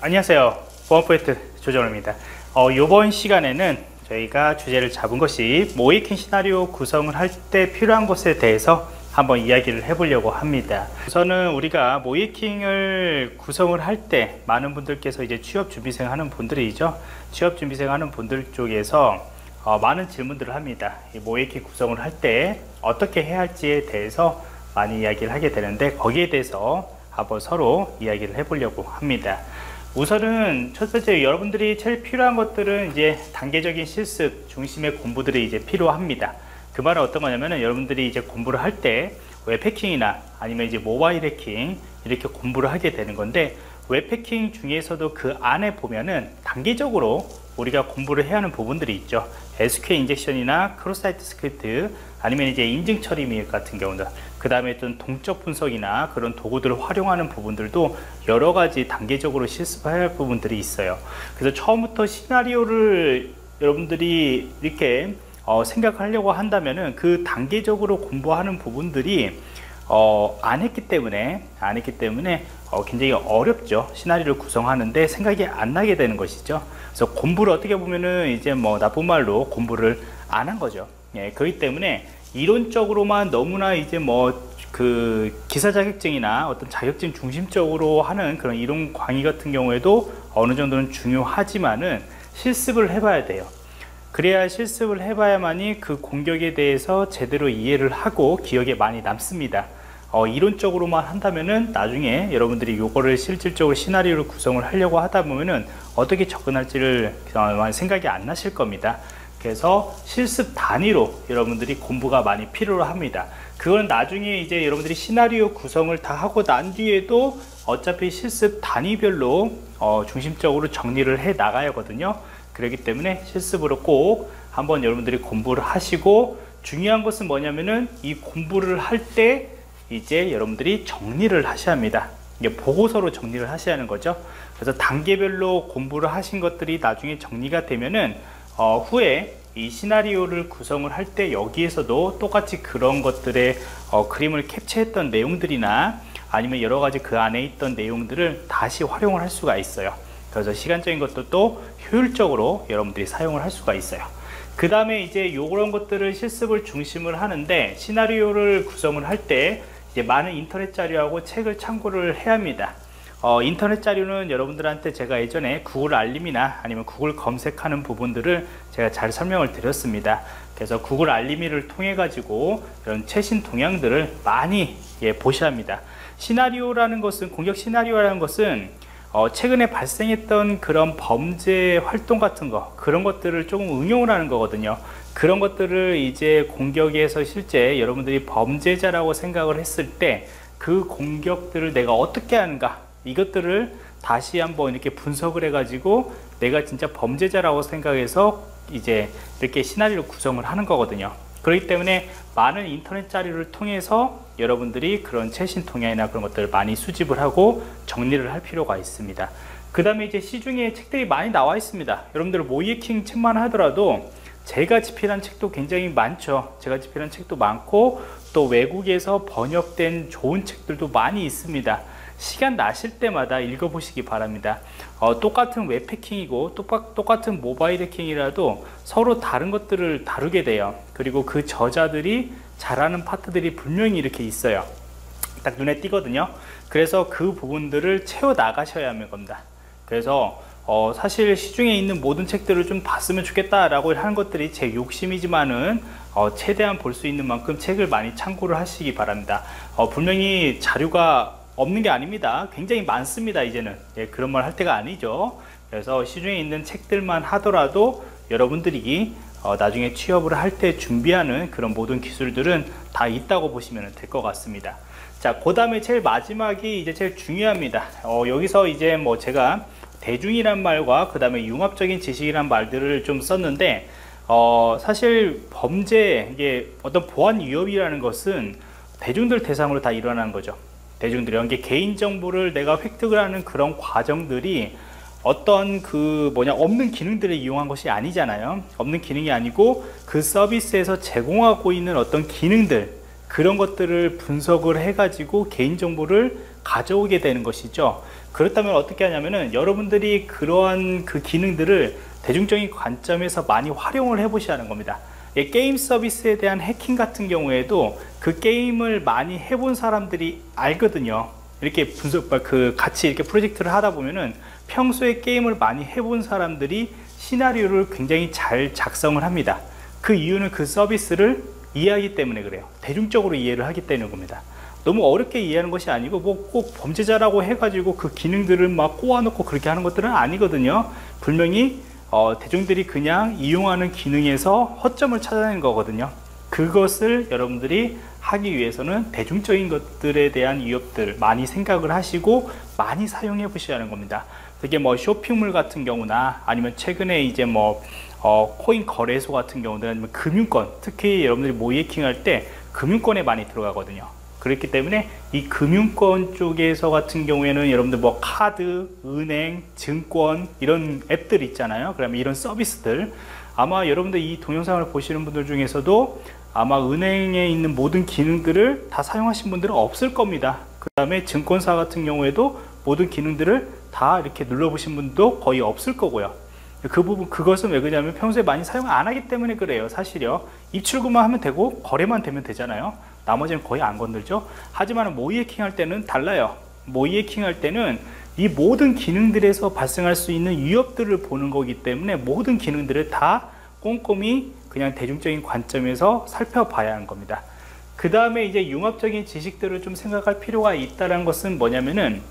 안녕하세요. 보안포인트 조정호입니다. 어, 이번 시간에는 저희가 주제를 잡은 것이 모이킹 시나리오 구성을 할 때 필요한 것에 대해서 한번 이야기를 해보려고 합니다. 우선은 우리가 모이킹을 구성을 할 때 많은 분들께서 이제 취업 준비생 하는 분들이죠. 취업 준비생 하는 분들 쪽에서 어, 많은 질문들을 합니다. 모이킹 구성을 할 때 어떻게 해야 할지에 대해서 많이 이야기를 하게 되는데 거기에 대해서 한번 서로 이야기를 해보려고 합니다. 우선은 첫 번째 여러분들이 제일 필요한 것들은 이제 단계적인 실습 중심의 공부들이 이제 필요합니다. 그 말은 어떤 거냐면은 여러분들이 이제 공부를 할 때 웹해킹이나 아니면 이제 모바일 해킹 이렇게 공부를 하게 되는 건데 웹해킹 중에서도 그 안에 보면은 단계적으로 우리가 공부를 해야 하는 부분들이 있죠. SQL injection이나 cross site script 아니면 이제 인증 처리 미흡 같은 경우는 그 다음에 어떤 동적 분석이나 그런 도구들을 활용하는 부분들도 여러 가지 단계적으로 실습해야 할 부분들이 있어요. 그래서 처음부터 시나리오를 여러분들이 이렇게 어, 생각하려고 한다면은 그 단계적으로 공부하는 부분들이 어, 안 했기 때문에 안 했기 때문에 어, 굉장히 어렵죠. 시나리오를 구성하는데 생각이 안 나게 되는 것이죠. 그래서 공부를 어떻게 보면은 이제 뭐 나쁜 말로 공부를 안 한 거죠. 예, 그렇기 때문에 이론적으로만 너무나 이제 뭐 그 기사 자격증이나 어떤 자격증 중심적으로 하는 그런 이론 강의 같은 경우에도 어느 정도는 중요하지만은 실습을 해봐야 돼요 그래야 실습을 해봐야만이 그 공격에 대해서 제대로 이해를 하고 기억에 많이 남습니다. 어, 이론적으로만 한다면은 나중에 여러분들이 요거를 실질적으로 시나리오를 구성을 하려고 하다 보면은 어떻게 접근할지를 생각이 안 나실 겁니다. 그래서 실습 단위로 여러분들이 공부가 많이 필요로 합니다. 그건 나중에 이제 여러분들이 시나리오 구성을 다 하고 난 뒤에도 어차피 실습 단위별로 어, 중심적으로 정리를 해 나가야 하거든요 그렇기 때문에 실습으로 꼭 한번 여러분들이 공부를 하시고 중요한 것은 뭐냐면은 이 공부를 할 때 이제 여러분들이 정리를 하셔야 합니다. 이게 보고서로 정리를 하셔야 하는 거죠. 그래서 단계별로 공부를 하신 것들이 나중에 정리가 되면은 어, 후에 이 시나리오를 구성을 할 때 여기에서도 똑같이 그런 것들의 어, 그림을 캡처했던 내용들이나 아니면 여러 가지 그 안에 있던 내용들을 다시 활용을 할 수가 있어요 그래서 시간적인 것도 또 효율적으로 여러분들이 사용을 할 수가 있어요 그 다음에 이제 요런 것들을 실습을 중심을 하는데 시나리오를 구성을 할 때 이제 많은 인터넷 자료하고 책을 참고를 해야 합니다 어, 인터넷 자료는 여러분들한테 제가 예전에 구글 알림이나 아니면 구글 검색하는 부분들을 제가 잘 설명을 드렸습니다. 그래서 구글 알림이를 통해 가지고 이런 최신 동향들을 많이 예, 보셔야 합니다. 시나리오라는 것은 공격 시나리오라는 것은 어, 최근에 발생했던 그런 범죄 활동 같은 거 그런 것들을 조금 응용을 하는 거거든요. 그런 것들을 이제 공격에서 실제 여러분들이 범죄자라고 생각을 했을 때 그 공격들을 내가 어떻게 하는가 이것들을 다시 한번 이렇게 분석을 해가지고 내가 진짜 범죄자라고 생각해서 이제 이렇게 시나리오 구성을 하는 거거든요. 그렇기 때문에 많은 인터넷 자료를 통해서 여러분들이 그런 최신 통향이나 그런 것들을 많이 수집을 하고 정리를 할 필요가 있습니다. 그 다음에 이제 시중에 책들이 많이 나와 있습니다. 여러분들 모이킹 책만 하더라도 제가 집필한 책도 굉장히 많죠. 제가 집필한 책도 많고 또 외국에서 번역된 좋은 책들도 많이 있습니다. 시간 나실 때마다 읽어보시기 바랍니다. 어, 똑같은 웹 해킹이고 똑같, 똑같 은 모바일 해킹이라도 서로 다른 것들을 다루게 돼요. 그리고 그 저자들이 잘하는 파트들이 분명히 이렇게 있어요. 딱 눈에 띄거든요. 그래서 그 부분들을 채워 나가셔야 하는 겁니다. 그래서 어, 사실 시중에 있는 모든 책들을 좀 봤으면 좋겠다라고 하는 것들이 제 욕심이지만은 어, 최대한 볼 수 있는 만큼 책을 많이 참고를 하시기 바랍니다. 어, 분명히 자료가 없는 게 아닙니다. 굉장히 많습니다. 이제는 예, 그런 말 할 때가 아니죠. 그래서 시중에 있는 책들만 하더라도 여러분들이 어, 나중에 취업을 할 때 준비하는 그런 모든 기술들은 다 있다고 보시면 될 것 같습니다. 자, 그 다음에 제일 마지막이 이제 제일 중요합니다. 어, 여기서 이제 뭐 제가 대중이란 말과 그 다음에 융합적인 지식이란 말들을 좀 썼는데 어, 사실 범죄 이게 어떤 보안 위협이라는 것은 대중들 대상으로 다 일어나는 거죠. 대중들이 이게 개인정보를 내가 획득을 하는 그런 과정들이 어떤 그 뭐냐 없는 기능들을 이용한 것이 아니잖아요 없는 기능이 아니고 그 서비스에서 제공하고 있는 어떤 기능들 그런 것들을 분석을 해 가지고 개인정보를 가져오게 되는 것이죠. 그렇다면 어떻게 하냐면은 여러분들이 그러한 그 기능들을 대중적인 관점에서 많이 활용을 해 하는 겁니다. 예, 게임 서비스에 대한 해킹 같은 경우에도 그 게임을 많이 해본 사람들이 알거든요. 이렇게 분석, 그 같이 이렇게 프로젝트를 하다 보면은 평소에 게임을 많이 해본 사람들이 시나리오를 굉장히 잘 작성을 합니다. 그 이유는 그 서비스를 이해하기 때문에 그래요. 대중적으로 이해를 하기 때문에 겁니다. 너무 어렵게 이해하는 것이 아니고 뭐 꼭 범죄자라고 해가지고 그 기능들을 막 꼬아놓고 그렇게 하는 것들은 아니거든요. 분명히 어, 대중들이 그냥 이용하는 기능에서 허점을 찾아내는 거거든요. 그것을 여러분들이 하기 위해서는 대중적인 것들에 대한 위협들 많이 생각을 하시고 많이 사용해 보셔야 하는 겁니다. 되게 뭐 쇼핑몰 같은 경우나 아니면 최근에 이제 뭐 어, 코인 거래소 같은 경우는 아니면 금융권 특히 여러분들이 모이킹 할 때 금융권에 많이 들어가거든요. 그렇기 때문에 이 금융권 쪽에서 같은 경우에는 여러분들 뭐 카드, 은행, 증권 이런 앱들 있잖아요. 그러면 이런 서비스들 아마 여러분들 이 동영상을 보시는 분들 중에서도 아마 은행에 있는 모든 기능들을 다 사용하신 분들은 없을 겁니다. 그 다음에 증권사 같은 경우에도 모든 기능들을 다 이렇게 눌러보신 분도 거의 없을 거고요. 그 부분 그것은 왜 그러냐면 평소에 많이 사용 안 하기 때문에 그래요 사실요 입출구만 하면 되고 거래만 되면 되잖아요 나머지는 거의 안 건들죠? 하지만 모의 해킹 할 때는 달라요. 모의 해킹 할 때는 이 모든 기능들에서 발생할 수 있는 위협들을 보는 거기 때문에 모든 기능들을 다 꼼꼼히 그냥 대중적인 관점에서 살펴봐야 하는 겁니다. 그 다음에 이제 융합적인 지식들을 좀 생각할 필요가 있다는 것은 뭐냐면은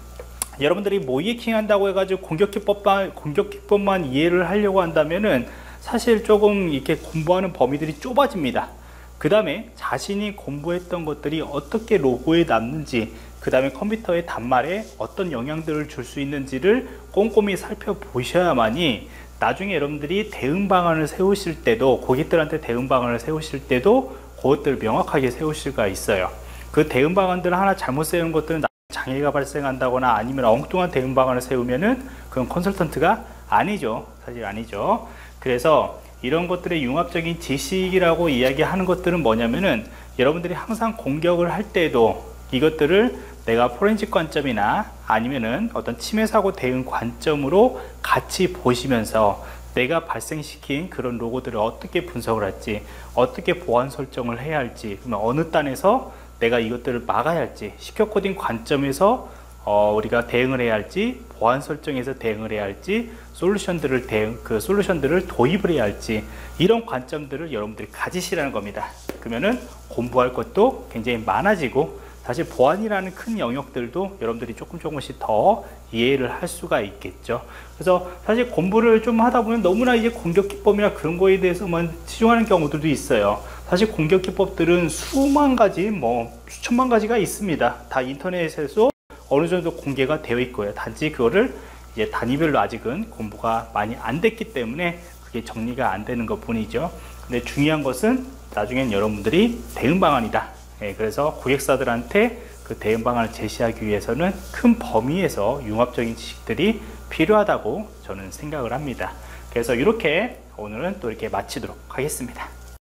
여러분들이 모이킹 한다고 해가지고 공격 기법만 공격 기법만 이해를 하려고 한다면은 사실 조금 이렇게 공부하는 범위들이 좁아집니다. 그 다음에 자신이 공부했던 것들이 어떻게 로고에 남는지 그 다음에 컴퓨터의 단말에 어떤 영향들을 줄 수 있는지를 꼼꼼히 살펴보셔야만이 나중에 여러분들이 대응 방안을 세우실 때도 고객들한테 대응 방안을 세우실 때도 그것들을 명확하게 세우실 수가 있어요. 그 대응 방안들을 하나 잘못 세우는 것들은 장애가 발생한다거나 아니면 엉뚱한 대응 방안을 세우면은 그건 컨설턴트가 아니죠. 사실 아니죠. 그래서 이런 것들의 융합적인 지식이라고 이야기하는 것들은 뭐냐면은 여러분들이 항상 공격을 할 때도 이것들을 내가 포렌식 관점이나 아니면은 어떤 침해 사고 대응 관점으로 같이 보시면서 내가 발생시킨 그런 로고들을 어떻게 분석을 할지 어떻게 보안 설정을 해야 할지 그러면 어느 단에서 내가 이것들을 막아야 할지 시큐어 코딩 관점에서 어, 우리가 대응을 해야 할지 보안 설정에서 대응을 해야 할지 솔루션들을 대응 그 솔루션들을 도입을 해야 할지 이런 관점들을 여러분들이 가지시라는 겁니다. 그러면은 공부할 것도 굉장히 많아지고 사실 보안이라는 큰 영역들도 여러분들이 조금 조금씩 더 이해를 할 수가 있겠죠. 그래서 사실 공부를 좀 하다 보면 너무나 이제 공격 기법이나 그런 거에 대해서만 치중하는 경우들도 있어요. 사실 공격 기법들은 수만 가지, 뭐 수천만 가지가 있습니다. 다 인터넷에서 어느 정도 공개가 되어 있고요. 단지 그거를 이제 단위별로 아직은 공부가 많이 안 됐기 때문에 그게 정리가 안 되는 것 뿐이죠. 근데 중요한 것은 나중엔 여러분들이 대응 방안이다. 예, 그래서 고객사들한테 그 대응 방안을 제시하기 위해서는 큰 범위에서 융합적인 지식들이 필요하다고 저는 생각을 합니다. 그래서 이렇게 오늘은 또 이렇게 마치도록 하겠습니다.